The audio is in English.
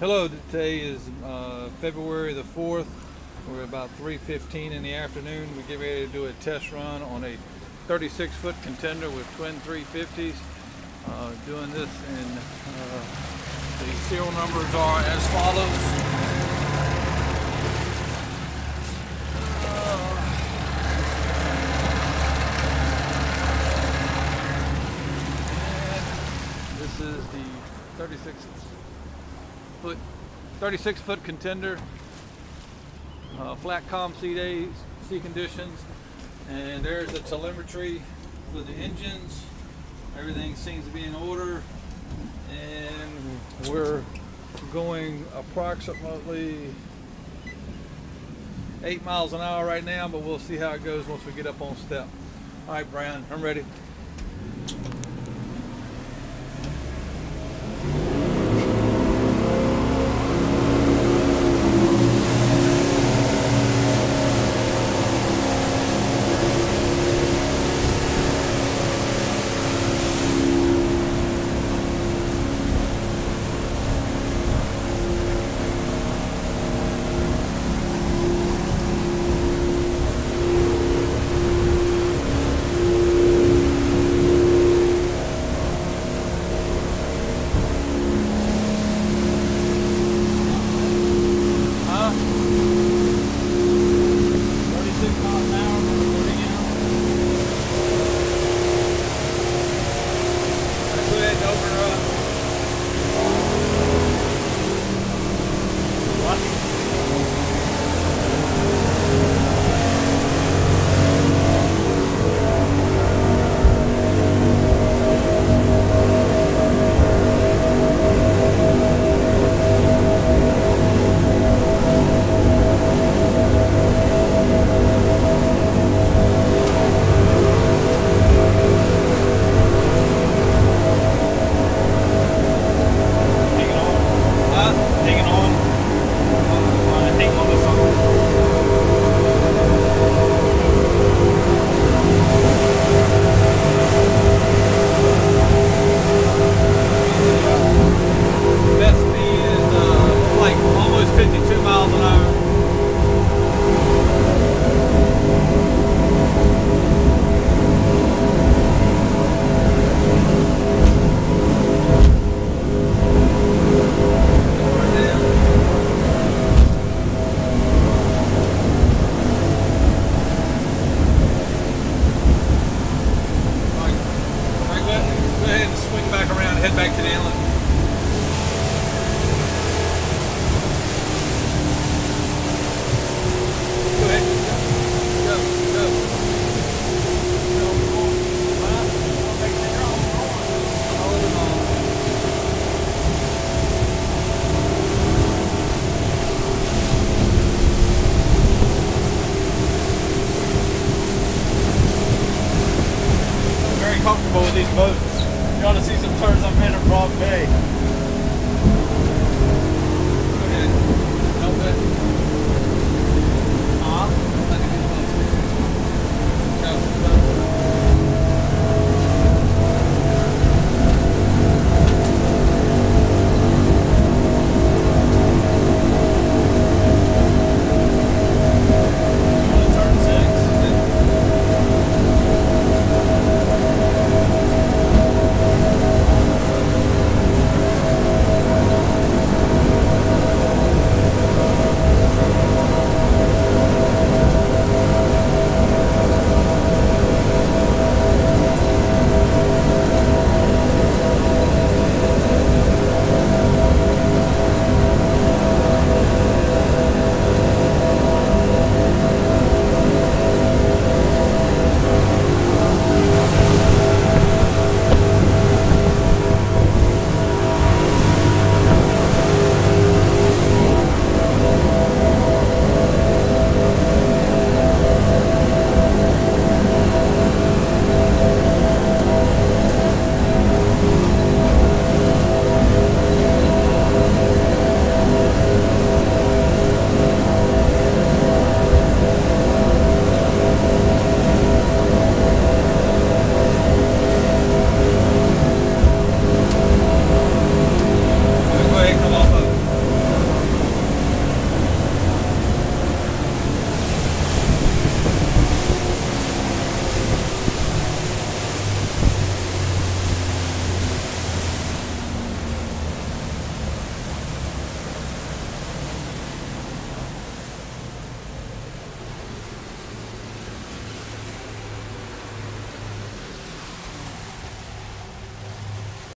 Hello, today is uh, February the 4th. We're about 3.15 in the afternoon. We get ready to do a test run on a 36 foot contender with twin 350s. Uh, doing this and uh, the serial numbers are as follows. This is the 36 foot 36 foot contender uh, flat com C days C conditions. And there's the telemetry for the engines. Everything seems to be in order. And we're going approximately eight miles an hour right now but we'll see how it goes once we get up on step. All right Brian I'm ready head back to the inlet. Go ahead. Go, go. Very comfortable with these boats. You want to see some turns I made in Broad Bay.